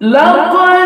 لقد